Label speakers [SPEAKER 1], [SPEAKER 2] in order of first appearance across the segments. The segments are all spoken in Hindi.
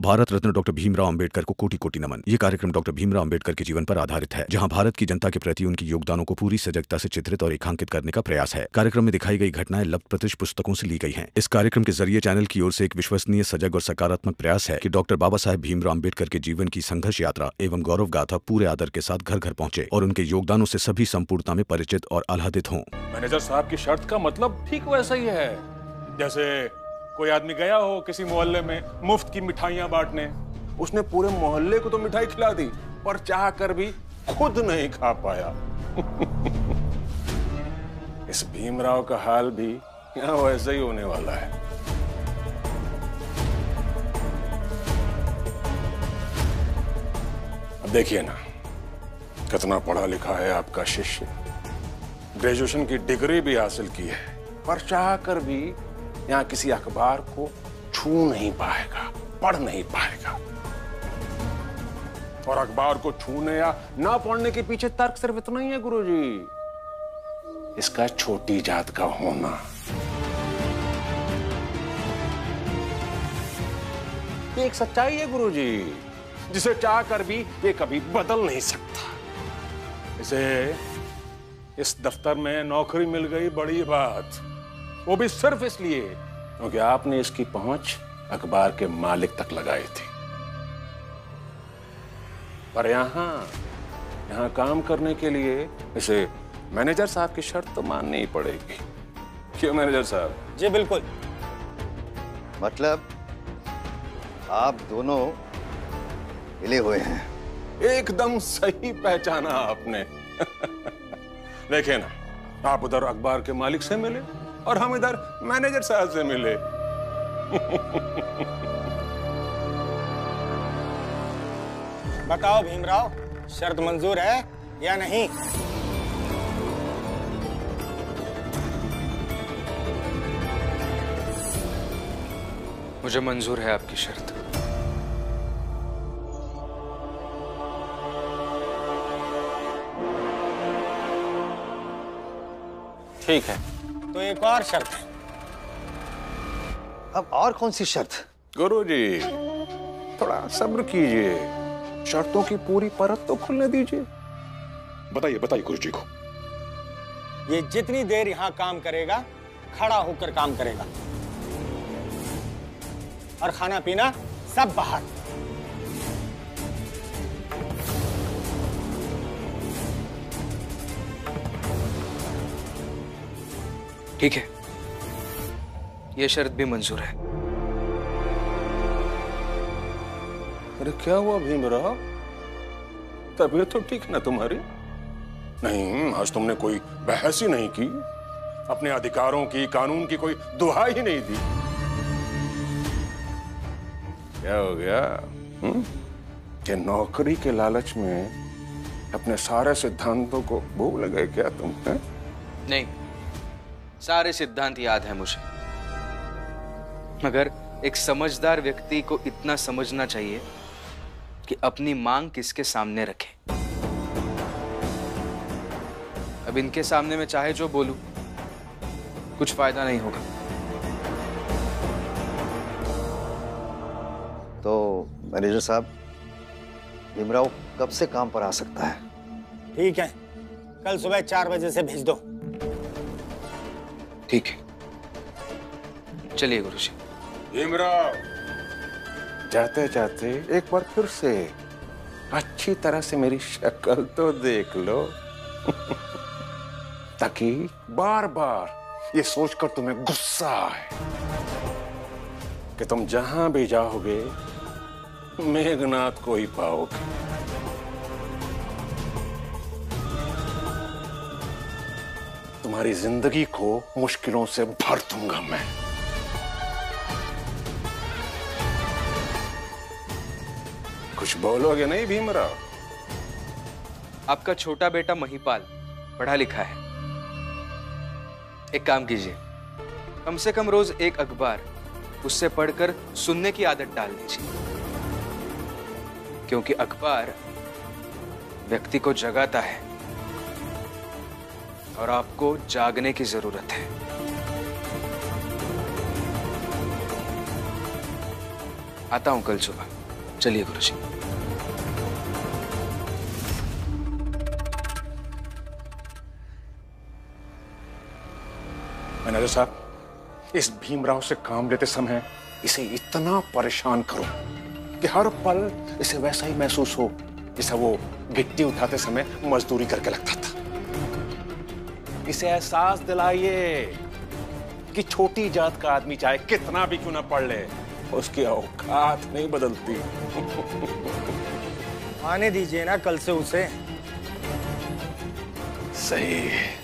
[SPEAKER 1] भारत रत्न डॉक्टर भीमराव अंबेडकर को कोटि कोटि नमन। ये कार्यक्रम डॉक्टर भीमराव अंबेडकर के जीवन पर आधारित है, जहाँ भारत की जनता के प्रति उनके योगदानों को पूरी सजगता से चित्रित और रेखांकित करने का प्रयास है। कार्यक्रम में दिखाई गई घटनाएँ लब्ध प्रतिष्ठ पुस्तकों से ली गई हैं। इस कार्यक्रम के ज़रिए चैनल की ओर से एक विश्वसनीय, सजग और सकारात्मक प्रयास है की डॉक्टर बाबा साहेब भीमराव अंबेडकर के जीवन की संघर्ष यात्रा एवं गौरव गाथा पूरे आदर के साथ घर घर पहुँचे और उनके योगदानों से सभी संपूर्णता में परिचित और आह्लादित हों।
[SPEAKER 2] मैनेजर साहब की शर्त का मतलब ठीक वैसा ही है। जैसे कोई आदमी गया हो किसी मोहल्ले में मुफ़्त की मिठाइयाँ बांटने? उसने पूरे मोहल्ले को तो मिठाई खिला दी पर चाह कर भी खुद नहीं खा पाया। इस भीमराव का हाल भी यहाँ वैसे ही होने वाला है। अब देखिए ना, कितना पढ़ा लिखा है आपका शिष्य। ग्रेजुएशन की डिग्री भी हासिल की है पर चाह कर भी यहाँ किसी अखबार को छू नहीं पाएगा, पढ़ नहीं पाएगा। और अखबार को छूने या ना पढ़ने के पीछे तर्क सिर्फ़ इतना ही है, गुरुजी। इसका छोटी जात का होना। ये एक सच्चाई है, गुरुजी, जिसे चाह कर भी ये कभी बदल नहीं सकता। इसे इस दफ्तर में नौकरी मिल गई, बड़ी बात। वो भी सिर्फ़ इसलिए क्योंकि आपने इसकी पहुँच अखबार के मालिक तक लगाई थी। पर यहाँ यहाँ काम करने के लिए इसे मैनेजर साहब की शर्त तो माननी ही पड़ेगी। क्यों मैनेजर साहब?
[SPEAKER 3] जी बिल्कुल।
[SPEAKER 4] मतलब आप दोनों मिले हुए हैं।
[SPEAKER 2] एकदम सही पहचाना आपने। देखिए ना आप उधर अखबार के मालिक से मिले? और हम इधर मैनेजर साहब से मिले।
[SPEAKER 3] बताओ भीमराव शर्त मंजूर है या नहीं?
[SPEAKER 5] मुझे मंजूर है आपकी शर्त।
[SPEAKER 3] ठीक है। तो एक और शर्त है।
[SPEAKER 4] अब और कौन सी शर्त?
[SPEAKER 2] गुरु जी थोड़ा सब्र कीजिए। शर्तों की पूरी परत तो खुलने दीजिए। बताइए बताइए गुरु जी को।
[SPEAKER 3] ये जितनी देर यहाँ काम करेगा खड़ा होकर काम करेगा। और खाना पीना सब बाहर।
[SPEAKER 5] ठीक है। ये शर्त भी मंजूर है।
[SPEAKER 2] अरे क्या हुआ भीमराव? तबीयत तो ठीक ना तुम्हारी? नहीं आज तुमने कोई बहस ही नहीं की। अपने अधिकारों की कानून की कोई दुहाई ही नहीं दी। क्या हो गया? हुँ? कि नौकरी के लालच में अपने सारे सिद्धांतों को भूल गए क्या तुम है?
[SPEAKER 5] नहीं सारे सिद्धांत याद है मुझे। मगर एक समझदार व्यक्ति को इतना समझना चाहिए कि अपनी मांग किसके सामने रखे। अब इनके सामने मैं चाहे जो बोलूँ कुछ फ़ायदा नहीं होगा।
[SPEAKER 4] तो मैनेजर साहब भीमराव कब से काम पर आ सकता है?
[SPEAKER 3] ठीक है। कल सुबह चार बजे से भेज दो।
[SPEAKER 5] ठीक है। चलिए गुरुजी।
[SPEAKER 2] भीमराव। जाते जाते एक बार फिर से अच्छी तरह से मेरी शक्ल तो देख लो। ताकि बार बार ये सोचकर तुम्हें गुस्सा आए कि तुम जहाँ भी जाओगे मेघनाथ को ही पाओगे। तुम्हारी ज़िंदगी को मुश्किलों से भर दूँगा मैं। कुछ बोलोगे नहीं, भीमराव?
[SPEAKER 5] आपका छोटा बेटा महिपाल पढ़ा लिखा है। एक काम कीजिए, कम से कम रोज एक अखबार उससे पढ़कर सुनने की आदत डाल लीजिए क्योंकि अखबार व्यक्ति को जगाता है। और आपको जागने की ज़रूरत है। आता हूँ कल सुबह। चलिए गुरु जी।
[SPEAKER 2] मैनेजर साहब, इस भीमराव से काम लेते समय इसे इतना परेशान करो कि हर पल इसे वैसा ही महसूस हो जैसा वो गिट्टी उठाते समय मजदूरी करके लगता था। इसे एहसास दिलाइए कि छोटी जात का आदमी चाहे कितना भी क्यों ना पढ़ ले उसकी औकात नहीं बदलती।
[SPEAKER 3] आने दीजिए ना कल से उसे।
[SPEAKER 2] सही।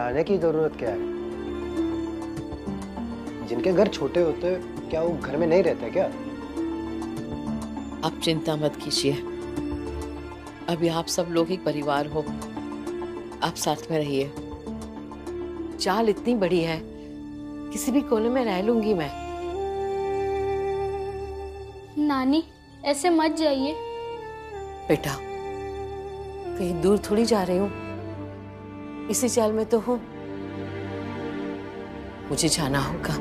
[SPEAKER 6] जाने की ज़रूरत क्या है? जिनके घर छोटे होते क्या वो घर में नहीं रहते क्या?
[SPEAKER 7] आप चिंता मत कीजिए। अभी आप सब लोग एक परिवार हो। आप साथ में रहिए। चाल इतनी बड़ी है। किसी भी कोने में रह लूँगी मैं।
[SPEAKER 8] नानी ऐसे मत जाइए।
[SPEAKER 7] बेटा कहीं दूर थोड़ी जा रही हूँ। इसी चाल में तो हूँ। मुझे जाना होगा।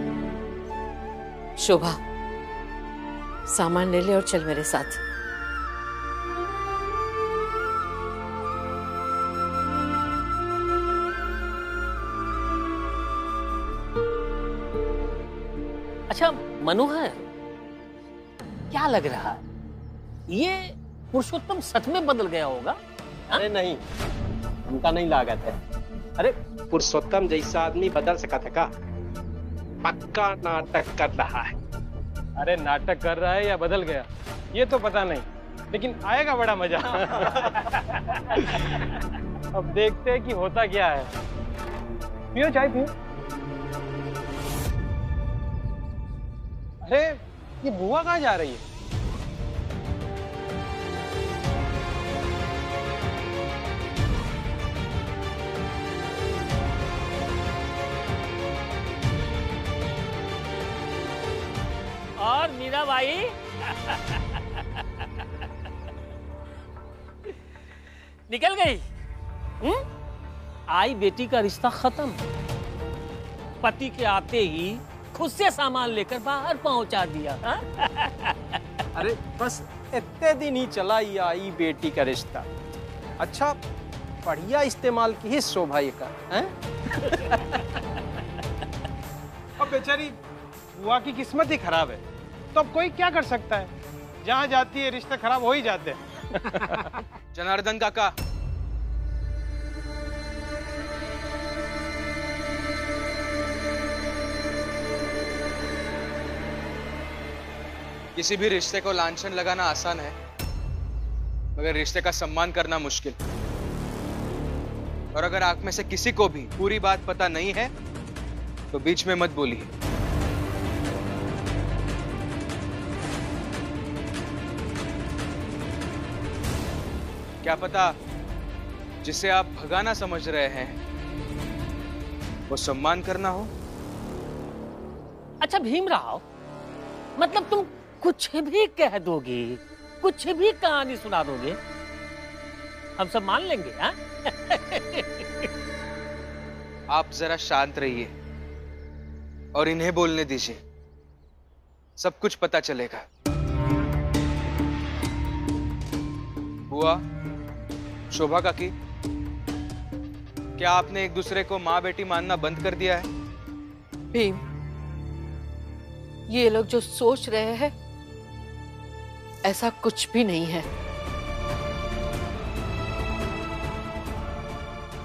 [SPEAKER 7] शोभा सामान ले ले और चल मेरे साथ।
[SPEAKER 9] अच्छा मनोहर क्या लग रहा है? ये पुरुषोत्तम सच में बदल गया होगा?
[SPEAKER 10] अरे नहीं उनका नहीं लागत है। अरे पुरुषोत्तम जैसा आदमी बदल सका था का पक्का नाटक कर रहा है।
[SPEAKER 11] अरे नाटक कर रहा है या बदल गया? ये तो पता नहीं लेकिन आएगा बड़ा मज़ा। अब देखते हैं कि होता क्या है। पियो चाय पियो। अरे ये बुआ कहाँ जा रही है?
[SPEAKER 9] मीरा भाई निकल गई हम्म? आई बेटी का रिश्ता खत्म पति के आते ही खुद से सामान लेकर बाहर पहुँचा दिया?
[SPEAKER 10] अरे बस इतने दिन ही चला ये आई बेटी का रिश्ता अच्छा बढ़िया इस्तेमाल की है शोभा ये का हैं?
[SPEAKER 11] अब बेचारी बुआ की किस्मत ही खराब है तो अब कोई क्या कर सकता है? जहाँ जाती है, रिश्ते खराब हो ही जाते हैं।
[SPEAKER 5] जनार्दन काका। किसी भी रिश्ते को लांछन लगाना आसान है, मगर रिश्ते का सम्मान करना मुश्किल। और अगर आँख में से किसी को भी पूरी बात पता नहीं है तो बीच में मत बोलिए। क्या पता जिसे आप भगाना समझ रहे हैं वो सम्मान करना हो?
[SPEAKER 9] अच्छा भीमराव मतलब तुम कुछ भी कह दोगे कुछ भी कहानी सुना दोगे हम सब मान लेंगे हाँ?
[SPEAKER 5] आप जरा शांत रहिए और इन्हें बोलने दीजिए। सब कुछ पता चलेगा। बुआ शोभा काकी क्या आपने एक दूसरे को माँ बेटी मानना बंद कर दिया है?
[SPEAKER 7] भीम ये लोग जो सोच रहे हैं ऐसा कुछ भी नहीं है।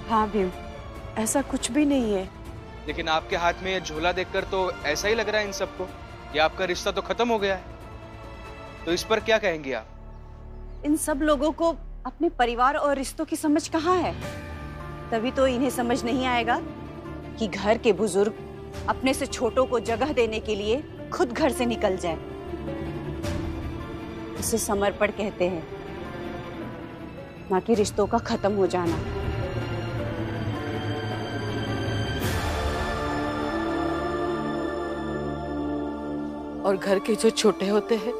[SPEAKER 12] हाँ भीम ऐसा कुछ भी नहीं है।
[SPEAKER 5] लेकिन आपके हाथ में ये झोला देखकर तो ऐसा ही लग रहा है इन सबको कि आपका रिश्ता तो खत्म हो गया है। तो इस पर क्या कहेंगे आप?
[SPEAKER 12] इन सब लोगों को अपने परिवार और रिश्तों की समझ कहाँ है? तभी तो इन्हें समझ नहीं आएगा कि घर के बुज़ुर्ग अपने से छोटों को जगह देने के लिए खुद घर से निकल जाए। उसे समर्पण कहते हैं, ना कि रिश्तों का खत्म हो जाना।
[SPEAKER 7] और घर के जो छोटे होते हैं,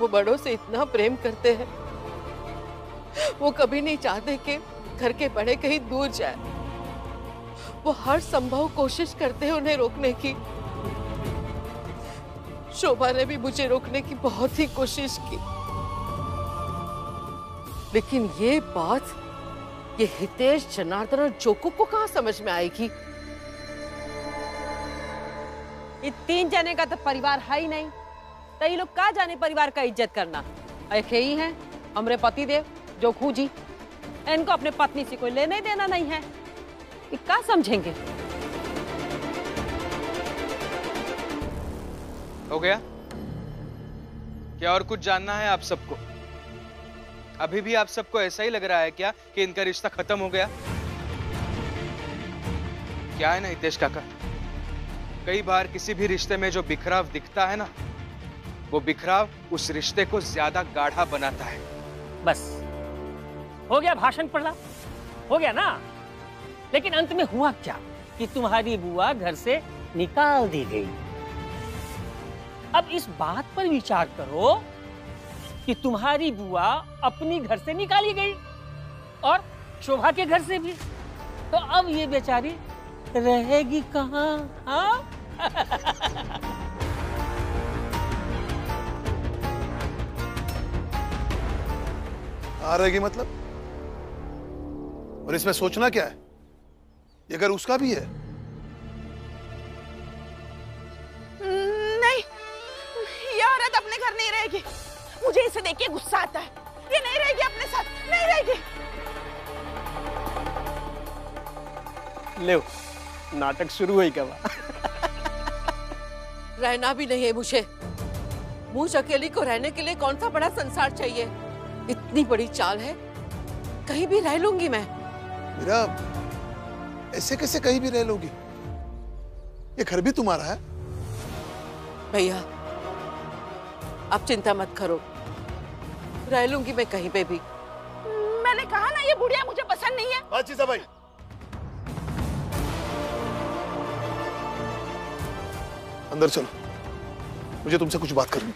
[SPEAKER 7] वो बड़ों से इतना प्रेम करते हैं। वो कभी नहीं चाहते कि घर के बड़े कहीं दूर जाए। वो हर संभव कोशिश करते हैं उन्हें रोकने की। शोभा ने भी मुझे रोकने की बहुत ही कोशिश की। लेकिन ये बात, ये हितेश जनार्दन और जोकू को कहा समझ में आएगी?
[SPEAKER 13] ये तीन जने का तो परिवार है ही नहीं। तो ये लोग कहा जाने परिवार का इज़्ज़त करना? एक ही है हमरे पति देव जो खूजी इनको अपने पत्नी से कोई लेने देना नहीं है। ये क्या समझेंगे?
[SPEAKER 5] हो गया? क्या और कुछ जानना है आप सबको? अभी भी आप सबको ऐसा ही लग रहा है क्या कि इनका रिश्ता खत्म हो गया? क्या है ना हितेश काका? कई बार किसी भी रिश्ते में जो बिखराव दिखता है ना वो बिखराव उस रिश्ते को ज़्यादा गाढ़ा बनाता है।
[SPEAKER 9] बस। हो गया भाषण पढ़ना? हो गया ना? लेकिन अंत में हुआ क्या कि तुम्हारी बुआ घर से निकाल दी गई? अब इस बात पर विचार करो कि तुम्हारी बुआ अपनी घर से निकाली गई और शोभा के घर से भी। तो अब ये बेचारी रहेगी कहाँ? हाँ?
[SPEAKER 14] आ रहेगी मतलब? और इसमें सोचना क्या है? ये घर उसका भी है।
[SPEAKER 12] नहीं ये औरत अपने घर नहीं रहेगी। मुझे इसे देख के गुस्सा आता है। ये नहीं रहेगी अपने साथ नहीं रहेगी।
[SPEAKER 11] ले नाटक शुरू हुई क्या
[SPEAKER 7] रहना भी नहीं है मुझे। मुझ अकेली को रहने के लिए कौन सा बड़ा संसार चाहिए? इतनी बड़ी चाल है। कहीं भी रह लूँगी मैं।
[SPEAKER 14] मेरा ऐसे कैसे कहीं भी रह लोगी? ये घर भी तुम्हारा है?
[SPEAKER 7] भैया आप चिंता मत करो। रह लूँगी मैं कहीं पे भी।
[SPEAKER 12] मैंने कहा ना ये बुढ़िया मुझे पसंद नहीं है।
[SPEAKER 14] बातचीत भाई। अंदर चलो। मुझे तुमसे कुछ बात करनी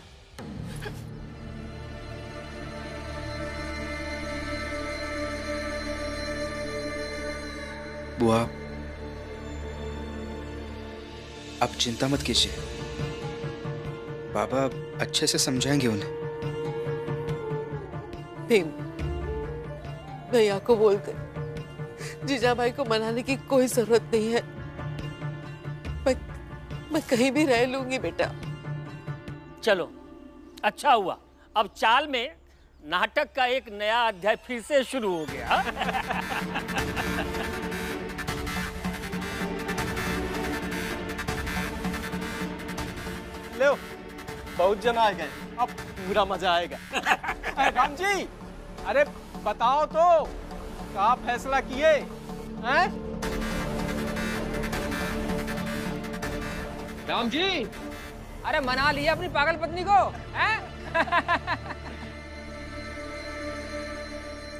[SPEAKER 5] बुआ आप चिंता मत कीजिए। बाबा अच्छे से समझाएँगे उन्हें।
[SPEAKER 7] भीम भैया को बोल दे जीजा भाई को मनाने की कोई ज़रूरत नहीं है। मैं मैं कहीं भी रह लूँगी बेटा।
[SPEAKER 9] चलो अच्छा हुआ। अब चाल में नाटक का एक नया अध्याय फिर से शुरू हो गया।
[SPEAKER 11] ले बहुत जन आ गए। अब पूरा मज़ा आएगा। अरे राम जी अरे बताओ तो क्या फैसला किए? हैं?
[SPEAKER 10] राम जी। अरे मना लिया अपनी पागल पत्नी को हैं?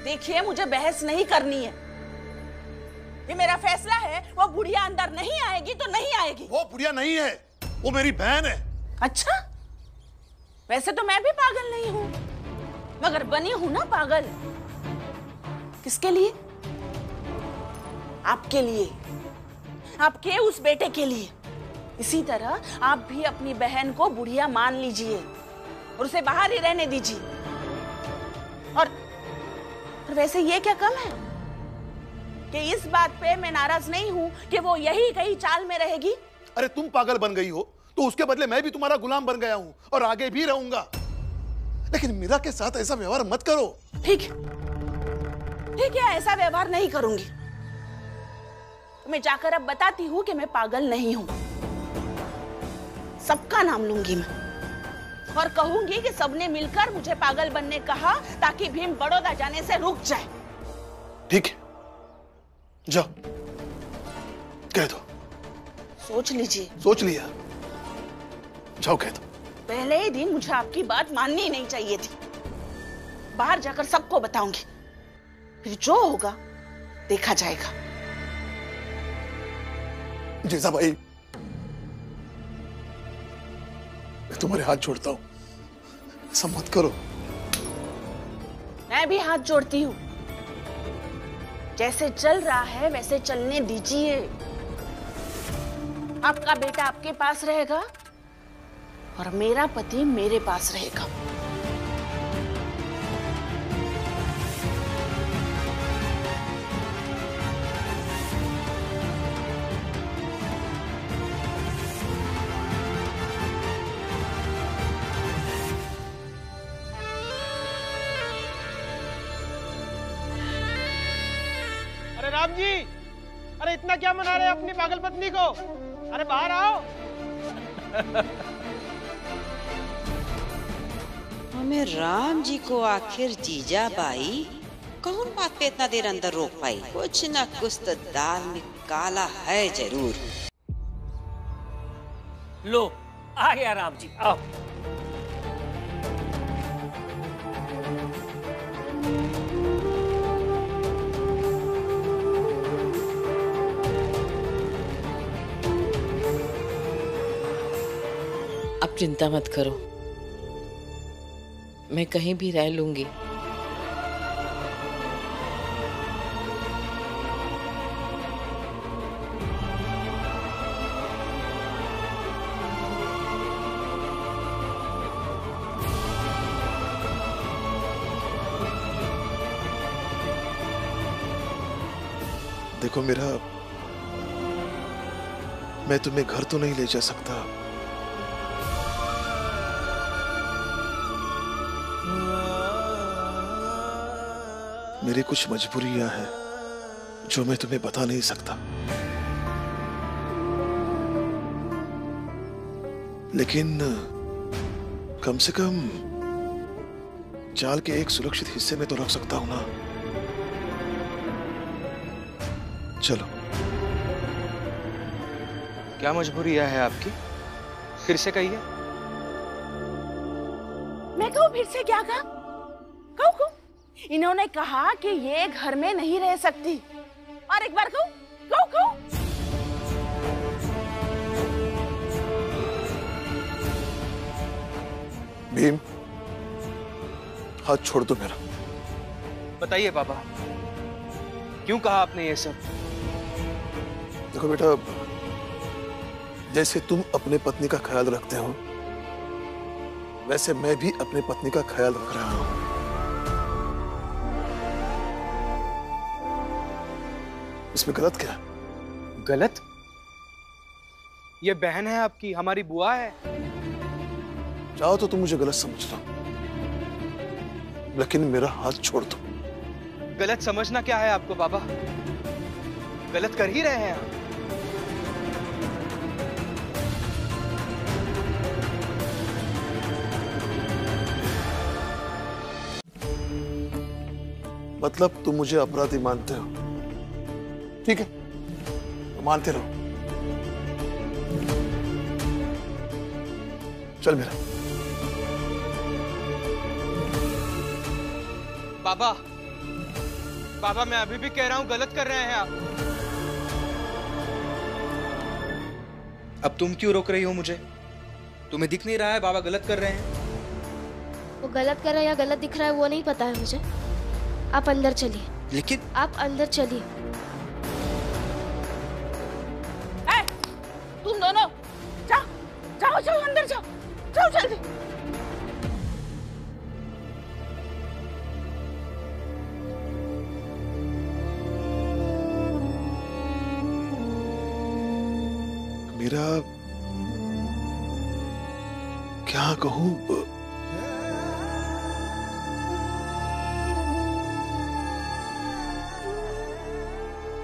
[SPEAKER 12] देखिए मुझे बहस नहीं करनी है। ये मेरा फैसला है वो बुढ़िया अंदर नहीं आएगी तो नहीं आएगी।
[SPEAKER 14] वो बुढ़िया नहीं है वो मेरी बहन है।
[SPEAKER 12] अच्छा? वैसे तो मैं भी पागल नहीं हूँ। मगर बनी हूँ ना पागल। किसके लिए? आपके लिए। आपके उस बेटे के लिए। इसी तरह आप भी अपनी बहन को बुढ़िया मान लीजिए और उसे बाहर ही रहने दीजिए। और, और वैसे ये क्या कम है? कि इस बात पे मैं नाराज़ नहीं हूँ कि वो यही कहीं चाल में रहेगी।
[SPEAKER 14] अरे तुम पागल बन गई हो। तो उसके बदले मैं भी तुम्हारा गुलाम बन गया हूँ और आगे भी रहूँगा। लेकिन मीरा के साथ ऐसा व्यवहार मत करो।
[SPEAKER 12] ठीक ठीक है ऐसा व्यवहार नहीं करूँगी। मैं जाकर अब बताती हूँ कि मैं पागल नहीं हूँ। सबका नाम लूँगी मैं। और कहूँगी कि सबने मिलकर मुझे पागल बनने कहा ताकि भीम बड़ौदा जाने से रुक जाए।
[SPEAKER 14] ठीक है। जाओ। कह दो।
[SPEAKER 12] सोच लीजिए।
[SPEAKER 14] सोच लिया। जाओ कह दो
[SPEAKER 12] पहले ही दिन मुझे आपकी बात माननी नहीं चाहिए थी। बाहर जाकर सबको बताऊँगी। फिर जो होगा देखा जाएगा।
[SPEAKER 14] जीजा भाई मैं तुम्हारे हाथ जोड़ता हूँ। ऐसा मत करो।
[SPEAKER 12] मैं भी हाथ जोड़ती हूँ। जैसे चल रहा है वैसे चलने दीजिए। आपका बेटा आपके पास रहेगा। और मेरा पति मेरे पास रहेगा।
[SPEAKER 11] अरे राम जी, अरे इतना क्या मना रहे अपनी पागल पत्नी को? अरे बाहर आओ।
[SPEAKER 15] हमें राम जी को आखिर जीजा बाई। कौन बात पे इतना देर अंदर रोक पाई? कुछ ना कुछ तो दाल में काला है ज़रूर।
[SPEAKER 9] लो आ गया राम जी आओ।
[SPEAKER 7] अब चिंता मत करो। मैं कहीं भी रह लूँगी।
[SPEAKER 14] देखो मेरा, मैं तुम्हें घर तो नहीं ले जा सकता। मेरी कुछ मजबूरियाँ हैं जो मैं तुम्हें बता नहीं सकता। लेकिन कम से कम जाल के एक सुरक्षित हिस्से में तो रख सकता हूँ ना? चलो।
[SPEAKER 5] क्या मजबूरी है आपकी? फिर से कहिए।
[SPEAKER 12] मैं कहूँ फिर से क्या कहा इन्होंने कहा कि ये घर में नहीं रह सकती। और एक बार कहूँ कहूँ कहूँ।
[SPEAKER 14] भीम हाथ छोड़ दो मेरा।
[SPEAKER 5] बताइए बाबा क्यों कहा आपने ये सब?
[SPEAKER 14] देखो बेटा जैसे तुम अपने पत्नी का ख्याल रखते हो वैसे मैं भी अपने पत्नी का ख्याल रख रहा हूँ। इसमें गलत क्या? है
[SPEAKER 5] गलत? ये बहन है आपकी हमारी बुआ है।
[SPEAKER 14] चाहो तो तुम मुझे गलत समझ लो। लेकिन मेरा हाथ छोड़ दो।
[SPEAKER 5] गलत समझना क्या है आपको बाबा? गलत कर ही रहे हैं आप।
[SPEAKER 14] मतलब तुम मुझे अपराधी मानते हो? ठीक है। तो मानते रहो। चल मेरा।
[SPEAKER 5] बाबा बाबा मैं अभी भी कह रहा हूँ गलत कर रहे हैं आप। अब तुम क्यों रोक रही हो मुझे? तुम्हें दिख नहीं रहा है बाबा गलत कर रहे हैं?
[SPEAKER 16] वो गलत कर रहा है या गलत दिख रहा है वो नहीं पता है मुझे। आप अंदर चलिए।
[SPEAKER 5] लेकिन
[SPEAKER 16] आप अंदर चलिए।
[SPEAKER 12] जाओ जाओ अंदर जाओ। जाओ जल्दी।
[SPEAKER 14] मेरा, क्या कहूँ?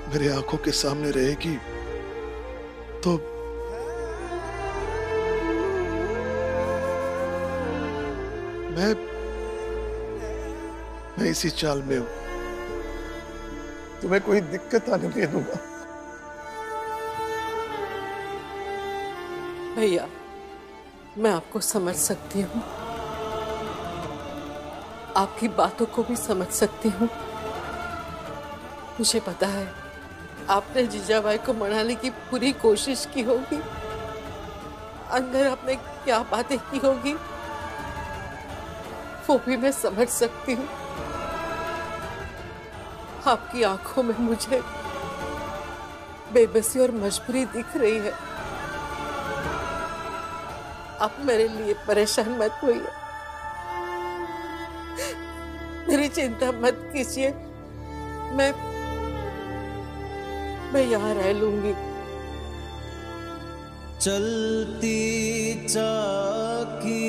[SPEAKER 14] मेरे आँखों के सामने रहेगी तो मैं मैं इसी चाल में हूँ। तुम्हें कोई दिक्कत आने नहीं दूँगा।
[SPEAKER 7] भैया, मैं आपको समझ सकती हूँ। आपकी बातों को भी समझ सकती हूँ। मुझे पता है, आपने जीजाबाई को मनाने की पूरी कोशिश की होगी। अंदर आपने क्या बातें की होगी? वो भी मैं समझ सकती हूँ। आपकी आँखों में मुझे बेबसी और मजबूरी दिख रही है। आप मेरे लिए परेशान मत होइए। मेरी चिंता मत कीजिए। मैं मैं यहाँ रह लूँगी।
[SPEAKER 17] चलती चाकी